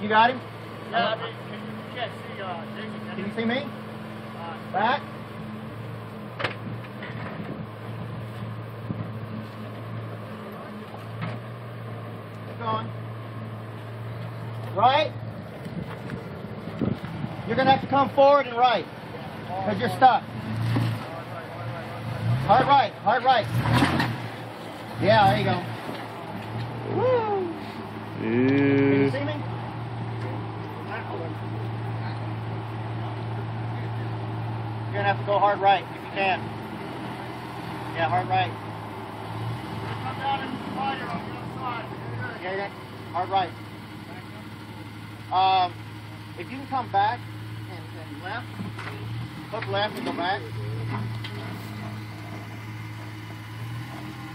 you got him? Yeah, I mean, can you, you can't see, uh, Jason, can Can you? you see me? Uh, Back. Keep going. Right. You're going to have to come forward and right because you're stuck. Hard right. Hard right. Yeah, there you go. Woo. Can Yeah. see me? You're gonna have to go hard right if you can. Yeah, hard right. come down the spider on the other side. Yeah, yeah. Hard right. Um, if you can come back and, and left, hook left and go back.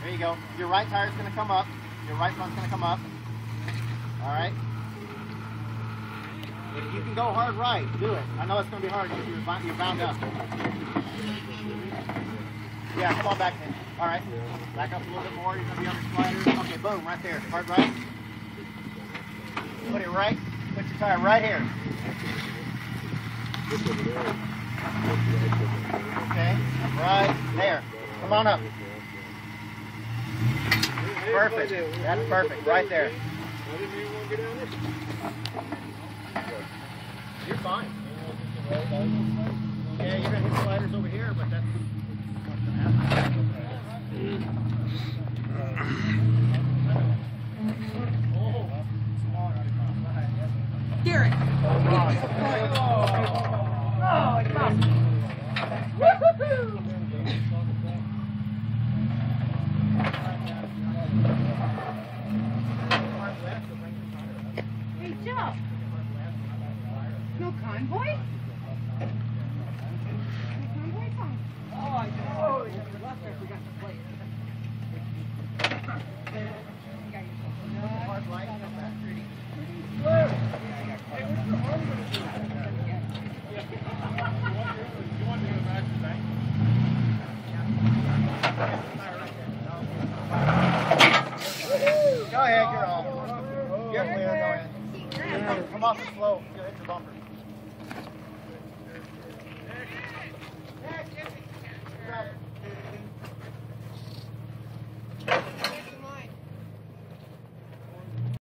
There you go. Your right tire's gonna come up. Your right front's gonna come up. All right. If you can go hard right, do it. I know it's gonna be hard because you're, bound- you're bound up. Yeah, come on back then. All right. Back up a little bit more. You're gonna be on the slider. Okay, boom, right there. Hard right. Put it right. Put your tire right here. Okay, right there. Come on up. Perfect. That's perfect. Right there. You're fine. Yeah, you're gonna hit sliders over here, but that's what's gonna happen. Garrett. Hey, Joe. No convoy? No convoy song. Oh, I know. Last I forgot to play it. Go ahead, you're off. You're clear, go ahead. Come off the slope, you'll hit the bumper.